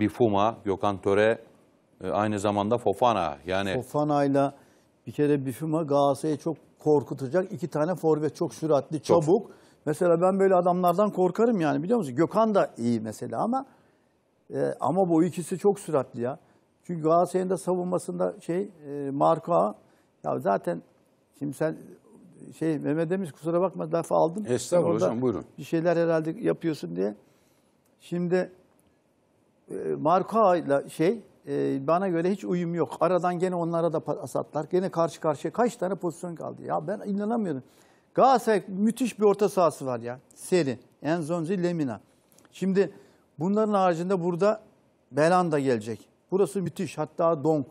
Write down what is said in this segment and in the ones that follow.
Bifuma, Gökhan Töre, e, aynı zamanda Fofana. Yani Fofana'yla bir kere Bifuma Galatasaray'ı çok korkutacak. iki tane forvet çok süratli, Çok. çabuk. Mesela ben böyle adamlardan korkarım yani biliyor musun? Gökhan da iyi mesela ama e, ama bu ikisi çok süratli ya. Çünkü Galatasaray'ın da savunmasında şey e, Marka ya zaten şimdi sen şey Mehmet Demiş kusura bakma lafı aldım. Estağfurullah hocam, buyurun. Bir şeyler herhalde yapıyorsun diye. Şimdi Marka ile şey e, bana göre hiç uyum yok. Aradan gene onlara da pas atlar. Gene karşı karşıya kaç tane pozisyon kaldı. Ya ben inanamıyorum. Galatasaray müthiş bir orta sahası var ya. Seri, Enzonzi, Lemina. Şimdi bunların haricinde burada Belanda gelecek. Burası müthiş. Hatta Donk,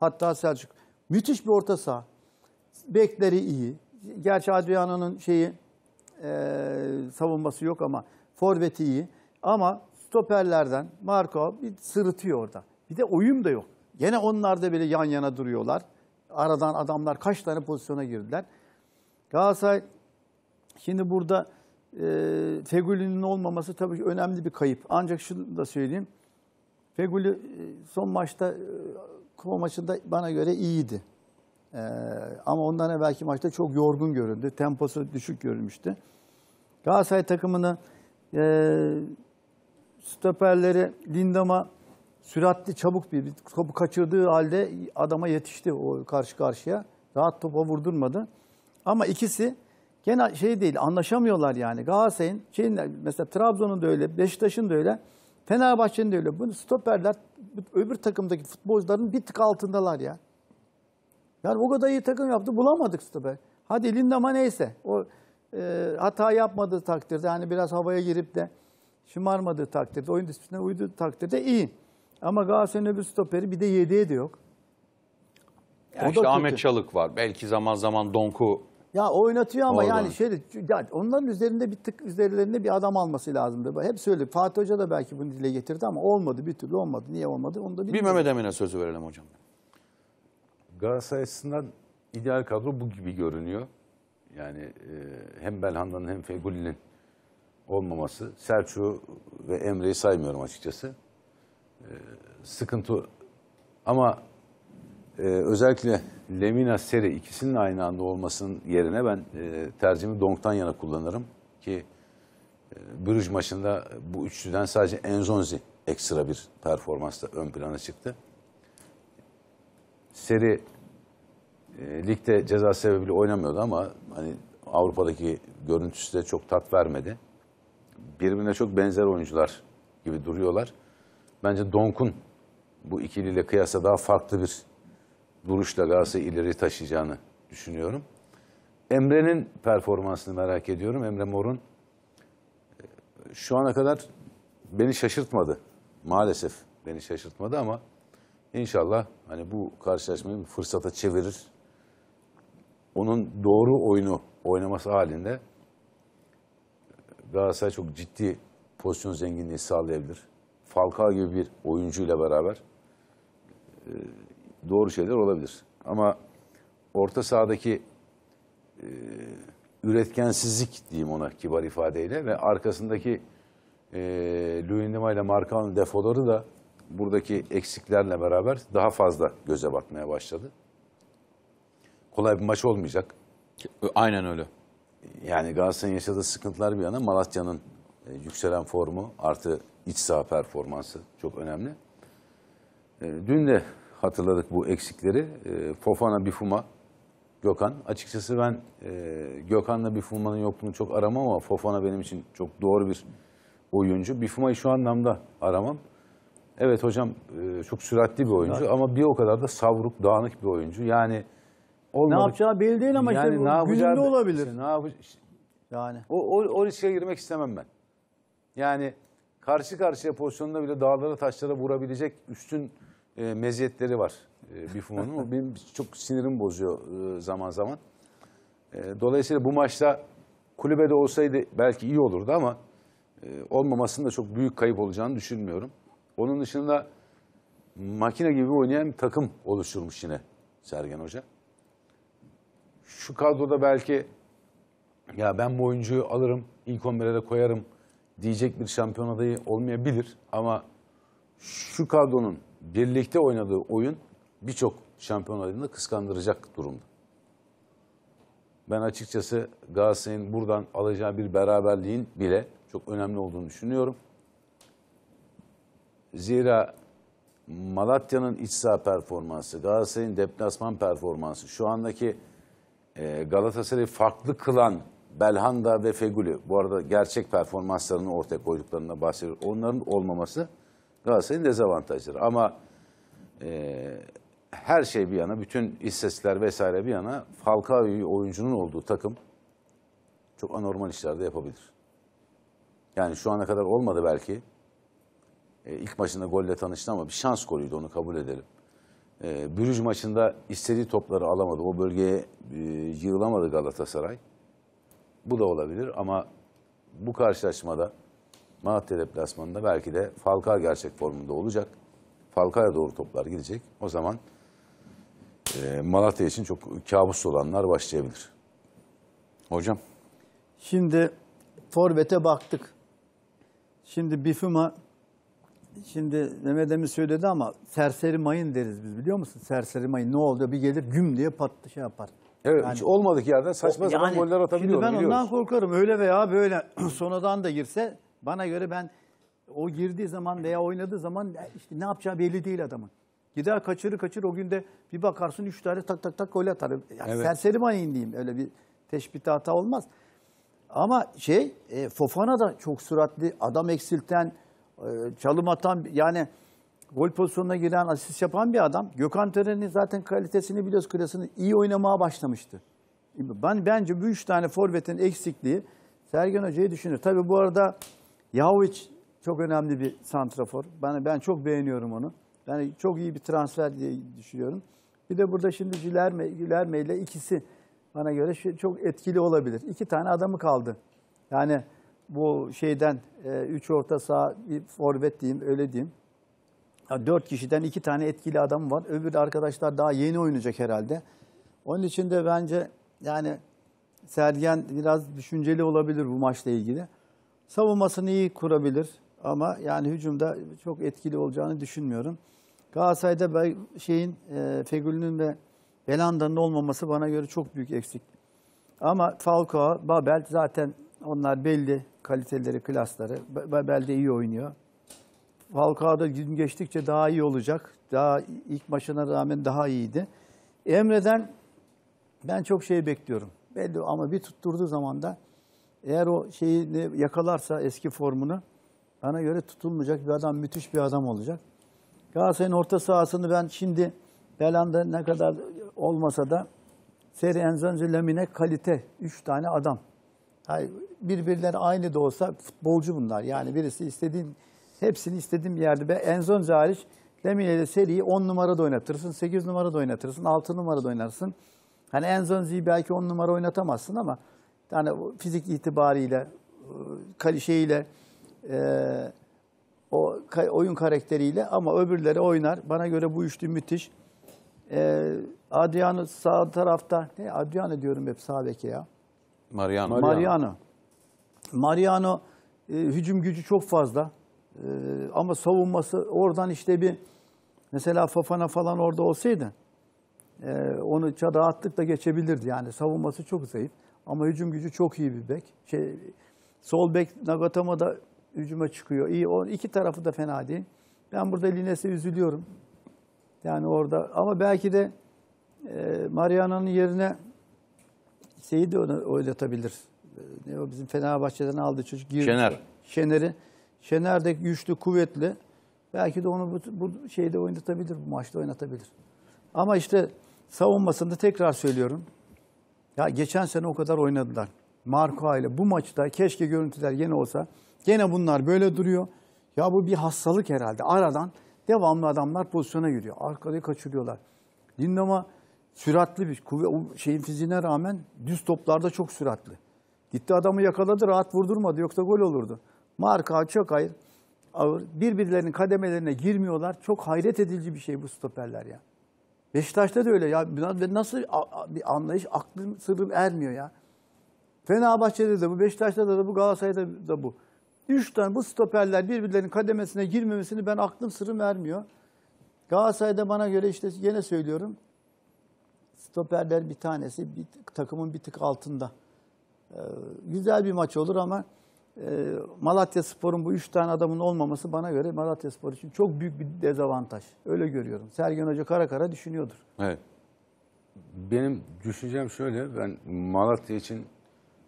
hatta Selçuk. Müthiş bir orta saha. Bekleri iyi. Gerçi Adriano'nun şeyi e, savunması yok ama forveti iyi. Ama stoperlerden Marco bir sırıtıyor orada. Bir de oyun da yok. Gene onlar da böyle yan yana duruyorlar. Aradan adamlar kaç tane pozisyona girdiler. Galatasaray şimdi burada e, Fegüli'nin olmaması tabii önemli bir kayıp. Ancak şunu da söyleyeyim. Fegüli e, son maçta e, Kupa maçında bana göre iyiydi. Ee, ama ondan evvelki maçta çok yorgun göründü. Temposu düşük görünmüştü. Galatasaray takımını e, stoperleri Lindam'a süratli çabuk bir, bir topu kaçırdığı halde adama yetişti o karşı karşıya. Rahat topa vurdurmadı. Ama ikisi gene şey değil anlaşamıyorlar yani. Galatasaray'ın şeyin mesela Trabzon'un da öyle, Beşiktaş'ın da öyle, Fenerbahçe'nin de öyle. Bunu stoperler öbür takımdaki futbolcuların bir tık altındalar ya. Yani o kadar iyi takım yaptı bulamadık stoper. Hadi Lindam'a neyse. O e, hata yapmadığı takdirde hani biraz havaya girip de şımarmadığı takdirde, oyun disiplinine uyduğu takdirde iyi. Ama Galatasaray'ın öbür stoperi bir de yedeği de yok. yani o işte da Ahmet kötü. Çalık var. Belki zaman zaman Donku Ya oynatıyor ama Orada. yani şey ya onların üzerinde bir tık üzerlerinde bir adam alması lazımdı. Hep söyle Fatih Hoca da belki bunu dile getirdi ama olmadı bir türlü olmadı. Niye olmadı onu da bir bilmiyorum. Mehmet Emin'e sözü verelim hocam. Galatasaray açısından ideal kadro bu gibi görünüyor. Yani e, hem Belhanda'nın hem Fegüli'nin olmaması. Selçuk'u ve Emre'yi saymıyorum açıkçası. E, sıkıntı ama e, özellikle Lemina Seri ikisinin aynı anda olmasının yerine ben e, tercihimi Donk'tan yana kullanırım ki e, Brüj maçında bu üçlüden sadece Enzonzi ekstra bir performansla ön plana çıktı. Seri e, ligde ceza sebebiyle oynamıyordu ama hani Avrupa'daki görüntüsü de çok tat vermedi. Birbirine çok benzer oyuncular gibi duruyorlar. Bence Donk'un bu ikiliyle kıyasla daha farklı bir duruşla Galatasaray'ı ileri taşıyacağını düşünüyorum. Emre'nin performansını merak ediyorum. Emre Mor'un e, şu ana kadar beni şaşırtmadı. Maalesef beni şaşırtmadı ama inşallah hani bu karşılaşmayı bir fırsata çevirir. Onun doğru oyunu oynaması halinde Galatasaray çok ciddi pozisyon zenginliği sağlayabilir. Falcao gibi bir oyuncuyla beraber e, doğru şeyler olabilir. Ama orta sahadaki e, üretkensizlik diyeyim ona kibar ifadeyle ve arkasındaki e, Luyendama ile Markao'nun defoları da buradaki eksiklerle beraber daha fazla göze batmaya başladı. Kolay bir maç olmayacak. Aynen öyle. Yani Galatasaray'ın yaşadığı sıkıntılar bir yana Malatya'nın e, yükselen formu artı iç saha performansı çok önemli. E, dün de hatırladık bu eksikleri. E, Fofana, Bifuma, Gökhan. Açıkçası ben e, Gökhan'la Bifuma'nın yokluğunu çok aramam ama Fofana benim için çok doğru bir oyuncu. Bifuma'yı şu anlamda aramam. Evet hocam e, çok süratli bir oyuncu ama bir o kadar da savruk, dağınık bir oyuncu. Yani Ne olmadı. yapacağı belli değil ama işte bu yapacağı- gününde olabilir. işte ne yapacak? Yani. O, o, o riske girmek istemem ben. Yani karşı karşıya pozisyonda bile dağlara taşlara vurabilecek üstün e, meziyetleri var e, Bifuma'nın. O benim çok sinirim bozuyor e, zaman zaman. E, dolayısıyla bu maçta kulübede olsaydı belki iyi olurdu ama e, olmamasının da çok büyük kayıp olacağını düşünmüyorum. Onun dışında makine gibi oynayan bir takım oluşturmuş yine Sergen Hoca. Şu kadroda belki ya ben bu oyuncuyu alırım, ilk 11'e de koyarım diyecek bir şampiyon adayı olmayabilir ama şu kadronun birlikte oynadığı oyun birçok şampiyon adayını kıskandıracak durumda. Ben açıkçası Galatasaray'ın buradan alacağı bir beraberliğin bile çok önemli olduğunu düşünüyorum. Zira Malatya'nın iç saha performansı, Galatasaray'ın deplasman performansı, şu andaki e, Galatasaray'ı farklı kılan Belhanda ve Feguli, bu arada gerçek performanslarını ortaya koyduklarına bahsediyor. Onların olmaması Galatasaray'ın dezavantajları. Ama e, her şey bir yana, bütün istatistikler vesaire bir yana Falcao gibi oyuncunun olduğu takım çok anormal işler de yapabilir. Yani şu ana kadar olmadı belki. E, ilk maçında golle tanıştı ama bir şans golüydü onu kabul edelim. E, Brüj maçında istediği topları alamadı. O bölgeye e, yığılamadı Galatasaray. Bu da olabilir ama bu karşılaşmada Malatya deplasmanında belki de Falcao gerçek formunda olacak. Falcao'ya doğru toplar gidecek. O zaman e, Malatya için çok kabus olanlar başlayabilir. Hocam Şimdi Forvet'e baktık. Şimdi Bifuma şimdi Mehmet Emin söyledi ama serseri mayın deriz biz biliyor musun? Serseri mayın ne oldu? Bir gelir güm diye patlı şey yapar. Evet, Yani- hiç olmadık yerden saçma sapan Yani goller atabiliyor. Şimdi ben biliyoruz. ondan korkarım. Öyle veya böyle sonradan da girse bana göre ben o girdiği zaman veya oynadığı zaman işte ne yapacağı belli değil adamın. Gider kaçırır kaçır o günde bir bakarsın üç tane tak tak tak gol atar. Yani Evet. Serseri mayın diyeyim. Öyle bir teşbihte hata olmaz. Ama şey e, Fofana da çok süratli, adam eksilten, e, çalım atan yani gol pozisyonuna giren, asist yapan bir adam. Gökhan Tören'in zaten kalitesini biliyoruz, klasını iyi oynamaya başlamıştı. Ben bence bu üç tane forvetin eksikliği Sergen Hoca'yı düşünür. Tabii bu arada Yahoviç çok önemli bir santrafor. Ben ben çok beğeniyorum onu. Yani çok iyi bir transfer diye düşünüyorum. Bir de burada şimdi Gülerme, Gülerme ile ikisi bana göre çok etkili olabilir. İki tane adamı kaldı. Yani bu şeyden e, üç orta saha bir forvet diyeyim öyle diyeyim. Ya dört kişiden iki tane etkili adam var. Öbür arkadaşlar daha yeni oynayacak herhalde. Onun için de bence yani Sergen biraz düşünceli olabilir bu maçla ilgili. Savunmasını iyi kurabilir ama yani hücumda çok etkili olacağını düşünmüyorum. Galatasaray'da şeyin e, Fegül'ün ve Belanda'nın olmaması bana göre çok büyük eksik. Ama Falcao, Babel zaten onlar belli kaliteleri, klasları. Ba- Babel de iyi oynuyor. Falcao da gün geçtikçe daha iyi olacak. Daha ilk maçına rağmen daha iyiydi. Emre'den ben çok şey bekliyorum. Belli ama bir tutturduğu zaman da eğer o şeyi yakalarsa eski formunu bana göre tutulmayacak bir adam, müthiş bir adam olacak. Galatasaray'ın orta sahasını ben şimdi Belanda ne kadar olmasa da Seri Enzonzi Lamine kalite. Üç tane adam. Yani birbirleri aynı da olsa futbolcu bunlar. Yani birisi istediğin, hepsini istediğim yerde. Ben Enzonzi hariç ile Seri'yi 10 numarada oynatırsın, 8 numarada oynatırsın, 6 numarada oynarsın. Hani Enzonzi'yi belki 10 numara oynatamazsın ama yani fizik itibariyle, kali şeyiyle, e, o oyun karakteriyle ama öbürleri oynar. Bana göre bu üçlü müthiş. Ee, Adriano sağ tarafta, ne Adriano diyorum hep sağ beke ya. Mariano. Mariano. Mariano. E, hücum gücü çok fazla. E, ama savunması oradan işte bir mesela Fafana falan orada olsaydı e, onu da geçebilirdi. Yani savunması çok zayıf ama hücum gücü çok iyi bir bek. Şey, sol bek Nagatama da hücuma çıkıyor. İyi. O iki tarafı da fena değil. Ben burada Lines'e üzülüyorum. Yani orada ama belki de e, Mariano'nun yerine şeyi de onu oynatabilir. E, Ne o bizim Fenerbahçe'den aldığı çocuk. Girdi. Şener. Şener'i. Şener de güçlü, kuvvetli. Belki de onu bu, bu şeyde oynatabilir, bu maçta oynatabilir. Ama işte savunmasında tekrar söylüyorum. Ya geçen sene o kadar oynadılar. Marco ile bu maçta keşke görüntüler yine olsa. Gene bunlar böyle duruyor. Ya bu bir hastalık herhalde. Aradan devamlı adamlar pozisyona giriyor. Arkada kaçırıyorlar. Lindama süratli bir kuvvet, o şeyin fiziğine rağmen düz toplarda çok süratli. Gitti adamı yakaladı, rahat vurdurmadı yoksa gol olurdu. Marka çok hayır, ağır. Birbirlerinin kademelerine girmiyorlar. Çok hayret edici bir şey bu stoperler ya. Beşiktaş'ta da öyle ya. Nasıl bir anlayış, aklım sırrım ermiyor ya. Fenerbahçe'de de bu, Beşiktaş'ta da bu, Galatasaray'da da bu. Üç tane bu stoperler birbirlerinin kademesine girmemesini ben aklım sırrım ermiyor. Galatasaray'da bana göre işte yine söylüyorum. Stoperler bir tanesi bir, takımın bir tık altında. Ee, güzel bir maç olur ama e, Malatya Spor'un bu üç tane adamın olmaması bana göre Malatya Spor için çok büyük bir dezavantaj. Öyle görüyorum. Sergen Hoca kara kara düşünüyordur. Evet. Benim düşüncem şöyle. Ben Malatya için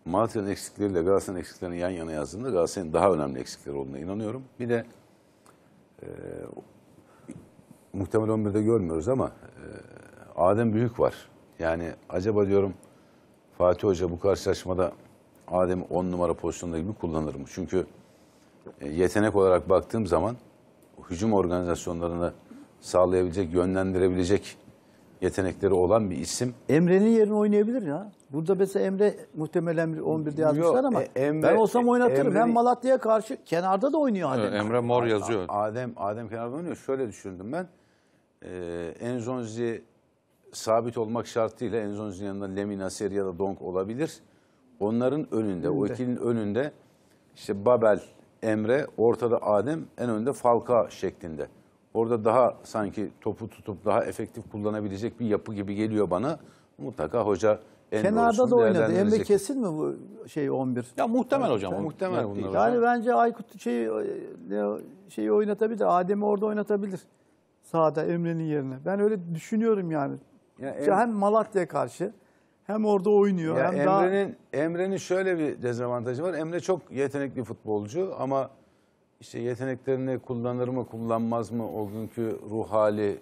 Malatya'nın eksikleriyle Galatasaray'ın eksiklerini yan yana yazdığımda Galatasaray'ın daha önemli eksikleri olduğuna inanıyorum. Bir de e, muhtemel 11'de görmüyoruz ama e, Adem Büyük var. Yani acaba diyorum Fatih Hoca bu karşılaşmada Adem'i 10 numara pozisyonda gibi kullanır mı? Çünkü e, yetenek olarak baktığım zaman hücum organizasyonlarını sağlayabilecek, yönlendirebilecek yetenekleri olan bir isim. Emre'nin yerine oynayabilir ya. Burada mesela Emre muhtemelen 11'de yazmışlar Yok, ama e, Emre- ben olsam oynatırım. Emre'nin- Hem Malatya'ya karşı kenarda da oynuyor Adem. Evet, Emre Mor yazıyor. Adem Adem kenarda oynuyor. Şöyle düşündüm ben. Ee, Enzonzi sabit olmak şartıyla Enzonzi'nin yanında Lemina, Seri ya da Donk olabilir. Onların önünde, o Önünde. ikilinin önünde işte Babel, Emre, ortada Adem, en önde Falka şeklinde. Orada daha sanki topu tutup daha efektif kullanabilecek bir yapı gibi geliyor bana. Mutlaka hoca en Kenarda da oynadı. Emre kesin mi bu şey 11? Ya muhtemel hocam. o. Muhtemel değil. bunlar. Yani bence Aykut şeyi, şeyi oynatabilir. Adem'i orada oynatabilir. Sağda Emre'nin yerine. Ben öyle düşünüyorum yani. Ya Em- hem Malatya'ya karşı hem orada oynuyor. Ya hem daha Emre'nin Emre'nin şöyle bir dezavantajı var. Emre çok yetenekli futbolcu ama işte yeteneklerini kullanır mı, kullanmaz mı? O günkü ruh hali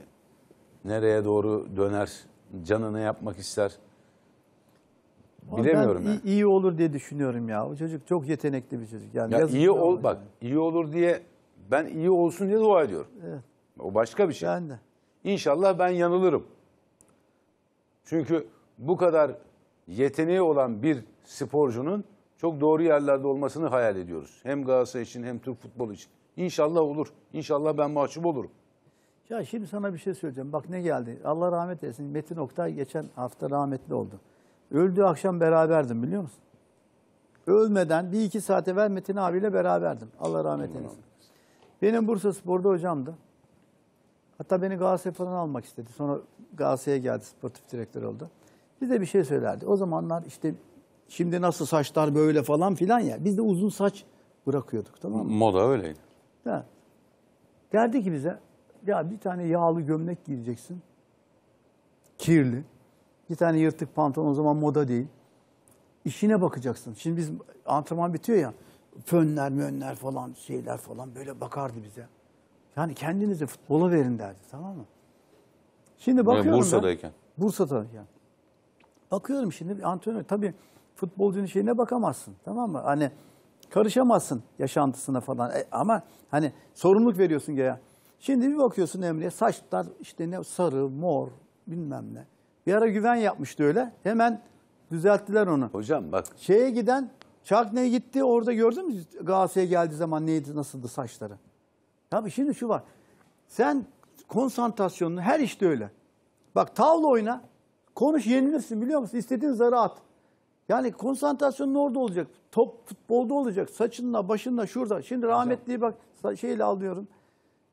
nereye doğru döner? Canı ne yapmak ister? Bilemiyorum ben yani. iyi, iyi olur diye düşünüyorum ya. O çocuk çok yetenekli bir çocuk. Yani Ya yazık iyi ol bak, yani. iyi olur diye ben iyi olsun diye dua ediyorum. Evet. O başka bir şey. Ben de. İnşallah ben yanılırım. Çünkü bu kadar yeteneği olan bir sporcunun çok doğru yerlerde olmasını hayal ediyoruz. Hem Galatasaray için hem Türk futbolu için. İnşallah olur. İnşallah ben mahcup olurum. Ya şimdi sana bir şey söyleyeceğim. Bak ne geldi. Allah rahmet eylesin. Metin Oktay geçen hafta rahmetli oldu. Öldüğü akşam beraberdim biliyor musun? Ölmeden bir iki saat evvel Metin abiyle beraberdim. Allah rahmet eylesin. Benim Bursa Spor'da hocamdı. Hatta beni Galatasaray falan almak istedi. Sonra Galatasaray'a geldi, sportif direktör oldu. Bize bir şey söylerdi. O zamanlar işte şimdi nasıl saçlar böyle falan filan ya. Biz de uzun saç bırakıyorduk tamam mı? Moda öyleydi. Ha. Derdi ki bize ya bir tane yağlı gömlek giyeceksin. Kirli. Bir tane yırtık pantolon o zaman moda değil. İşine bakacaksın. Şimdi biz antrenman bitiyor ya. Fönler, mönler falan şeyler falan böyle bakardı bize. Yani kendinizi futbola verin derdi tamam mı? Şimdi bakıyorum ben- Bursa'dayken. Bursa'dayken. Bakıyorum şimdi bir antrenör tabii futbolcunun şeyine bakamazsın tamam mı? Hani karışamazsın yaşantısına falan E, ama hani sorumluluk veriyorsun ya. Şimdi bir bakıyorsun Emre'ye saçlar işte ne sarı, mor bilmem ne. Bir ara güven yapmıştı öyle. Hemen düzelttiler onu. Hocam bak Şeye giden Çakne'ye gitti orada gördün mü Galatasaray'a geldiği zaman neydi nasıldı saçları? Tabii şimdi şu var. Sen konsantrasyonunu her işte öyle. Bak tavla oyna. Konuş yenilirsin biliyor musun? İstediğin zarı at. Yani konsantrasyonun orada olacak. Top futbolda olacak. Saçınla, başınla, şurada. Şimdi rahmetliyi bak şeyle alıyorum.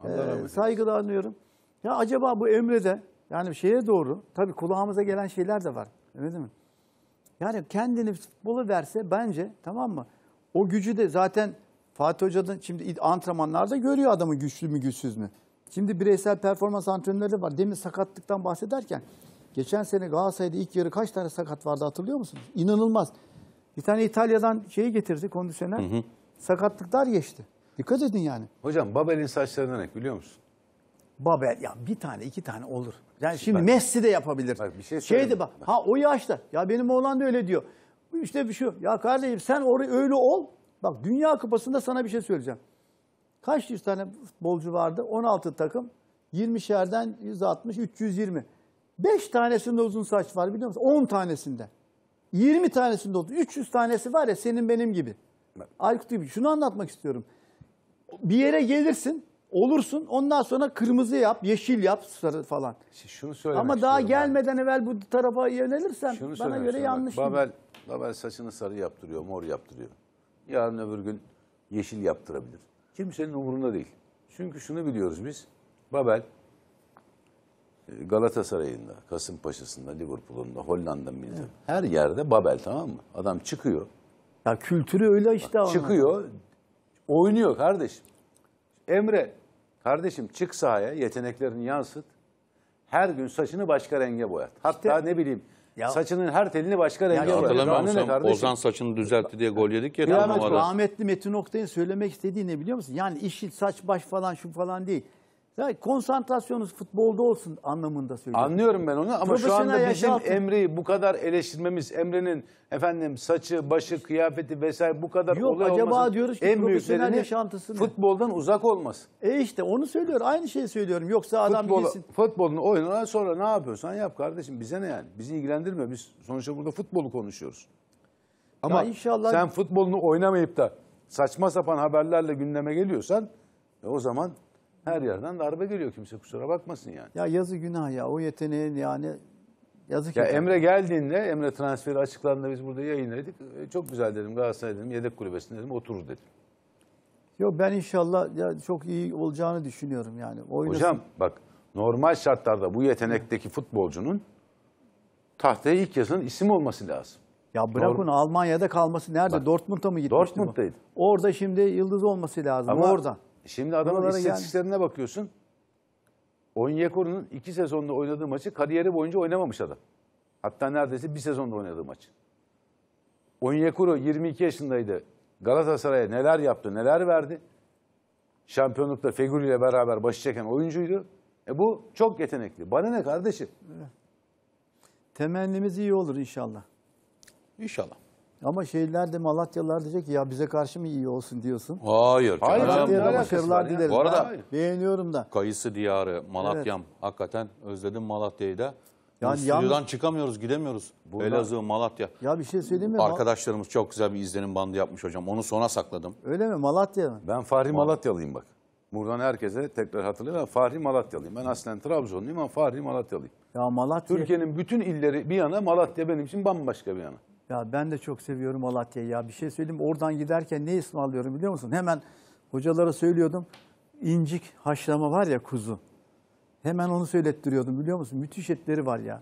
Eylesin. saygıyla anlıyorum. Ya acaba bu Emre'de yani şeye doğru tabii kulağımıza gelen şeyler de var. Öyle mi? Yani kendini futbola verse bence tamam mı? O gücü de zaten Fatih Hoca'dan şimdi antrenmanlarda görüyor adamı güçlü mü güçsüz mü. Şimdi bireysel performans antrenörleri var. Demin sakatlıktan bahsederken geçen sene Galatasaray'da ilk yarı kaç tane sakat vardı hatırlıyor musunuz? İnanılmaz. Bir tane İtalya'dan şeyi getirdi kondisyoner. Sakatlıklar geçti. Dikkat edin yani. hocam Babel'in saçları ne renk biliyor musun? Babel ya bir tane iki tane olur. Yani şimdi Bak- Messi de yapabilir. Bak bir şey şey de söyleyeyim. bak ha o yaşta ya benim oğlan da öyle diyor. İşte bir şu ya kardeşim sen oraya öyle ol. Bak Dünya Kupası'nda sana bir şey söyleyeceğim. Kaç yüz tane futbolcu vardı? 16 takım. 20'şerden 160, 320. 5 tanesinde uzun saç var biliyor musun? 10 tanesinde. 20 tanesinde oldu. 300 tanesi var ya senin benim gibi. Aykut gibi. Şunu anlatmak istiyorum bir yere gelirsin, olursun. Ondan sonra kırmızı yap, yeşil yap, sarı falan. İşte şunu söylemek Ama daha istiyorum abi. gelmeden evvel bu tarafa yönelirsen Şunu bana göre yanlış. Babel, Babel saçını sarı yaptırıyor, mor yaptırıyor. Yarın öbür gün yeşil yaptırabilir. Kimsenin umurunda değil. Çünkü şunu biliyoruz biz. Babel e, Galatasaray'ında, Kasımpaşa'sında, Liverpool'unda, Hollanda milli. Her yerde Babel tamam mı? Adam çıkıyor, Ya kültürü öyle işte. onun. çıkıyor, oynuyor kardeşim. Emre, kardeşim çık sahaya, yeteneklerini yansıt. Her gün saçını başka renge boyat. Hatta İşte- ne bileyim, Ya- saçının her telini başka renge. Hatırlamıyor Daha ne musun? kardeşim? Ozan saçını düzeltti diye gol yedik ya Kıyamet turnuvada. Rahmetli Metin Oktay'ın söylemek istediği ne biliyor musun? Yani işi saç baş falan şu falan değil. Ya konsantrasyonunuz futbolda olsun anlamında söylüyorum. Anlıyorum ben onu ama şu Profesyonel anda bizim yaşantı- Emre'yi bu kadar eleştirmemiz, Emre'nin efendim saçı, başı, kıyafeti vesaire bu kadar Yok, olay acaba olmasın. diyoruz ki en profesyonel büyüklerini yaşantısı ne? futboldan uzak olması. E işte onu söylüyor. Aynı şeyi söylüyorum. Yoksa adam Futbol, gitsin. futbolun oyunundan sonra ne yapıyorsan yap kardeşim. Bize ne yani? Bizi ilgilendirmiyor. Biz sonuçta burada futbolu konuşuyoruz. Ama inşallah- sen futbolunu oynamayıp da saçma sapan haberlerle gündeme geliyorsan e o zaman her yerden darbe geliyor. Kimse kusura bakmasın yani. Ya yazı günah ya. O yeteneğin yani yazık. Ya eder. Emre geldiğinde, Emre transferi açıklandığında biz burada yayınladık. E, Çok güzel dedim Galatasaray dedim, yedek kulübesinde dedim, oturur dedim. Yok ben inşallah ya çok iyi olacağını düşünüyorum yani. Oynasın. Hocam bak normal şartlarda bu yetenekteki futbolcunun tahtaya ilk yazan isim olması lazım. Ya bırak Doğru. onu Almanya'da kalması nerede? Bak, Dortmund'a mı gitmişti bu? Dortmund'daydı. Orada şimdi yıldız olması lazım. Ama orada. Şimdi adamın Buralara istatistiklerine bakıyorsun. Onyekuru'nun iki sezonda oynadığı maçı kariyeri boyunca oynamamış adam. Hatta neredeyse bir sezonda oynadığı maç. Onyekuru 22 yaşındaydı. Galatasaray'a neler yaptı, neler verdi. Şampiyonlukta Feguli ile beraber başı çeken oyuncuydu. E bu çok yetenekli. Bana ne kardeşim? Temennimiz iyi olur inşallah. İnşallah. Ama şeyler de Malatyalılar diyecek ki ya bize karşı mı iyi olsun diyorsun. Hayır. Hayır canım. Malatya'ya da alakası başarılar var ya? dilerim. Bu arada- Ben beğeniyorum da. Kayısı diyarı, Malatya'm. Hakikaten özledim Malatya'yı da. Yani Yani stüdyodan yalnız- çıkamıyoruz, gidemiyoruz. Elazığ, Malatya. Ya bir şey söyleyeyim mi? Arkadaşlarımız çok güzel bir izlenim bandı yapmış hocam. Onu sona sakladım. Öyle mi? Malatya mı? Ben Fahri Malatyalıyım bak. Buradan herkese tekrar hatırlayayım. Ben Fahri Malatyalıyım. Ben aslen Trabzonluyum ama Fahri Malatyalıyım. Ya Malatya. Türkiye'nin bütün illeri bir yana, Malatya benim için bambaşka bir yana. Ya ben de çok seviyorum Malatya'yı ya. Bir şey söyleyeyim? Oradan giderken ne ısmarlıyorum biliyor musun? Hemen hocalara söylüyordum. İncik haşlama var ya kuzu. Hemen onu söylettiriyordum biliyor musun? Müthiş etleri var ya.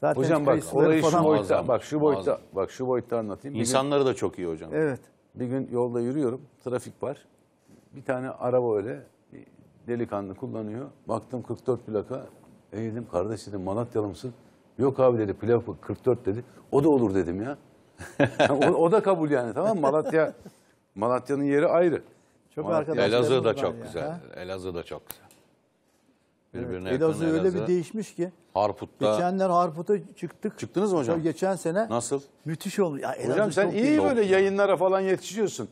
Zaten Hocam bak olayı şu boyutta, Muazzam, bak şu boyutta, muazzam. bak şu boyutta anlatayım. Bir gün, İnsanları da çok iyi hocam. Evet. bir gün yolda yürüyorum, trafik var. Bir tane araba öyle bir delikanlı kullanıyor. Baktım 44 plaka. E dedim kardeş dedim Malatyalı mısın? Yok abi dedi plaka 44 dedi. O da olur dedim ya. o, o da kabul yani tamam mı? Malatya Malatya'nın yeri ayrı. Çok Malatya- Elazığ da çok ya, güzel. ha? Elazığ da çok güzel. Birbirine Evet, Elazığ öyle bir değişmiş ki. Harput'ta. Geçenler Harput'a çıktık. Çıktınız mı hocam? Geçen sene. Nasıl? Müthiş oldu. Ya Elazığ Hocam sen iyi böyle yayınlara falan yetişiyorsun.